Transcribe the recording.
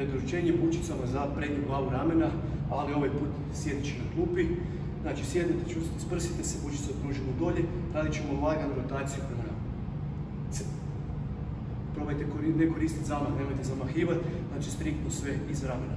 predručenje bučicama za prednju glavu ramena, ali ovaj put sjedit na klupi. Znači sjednete, čustite, sprsite se, bučice pružimo dolje, radit ćemo laganu rotaciju prema Probajte ne koristiti zamah, nemojte zamahivati, znači striktno sve iz ramena.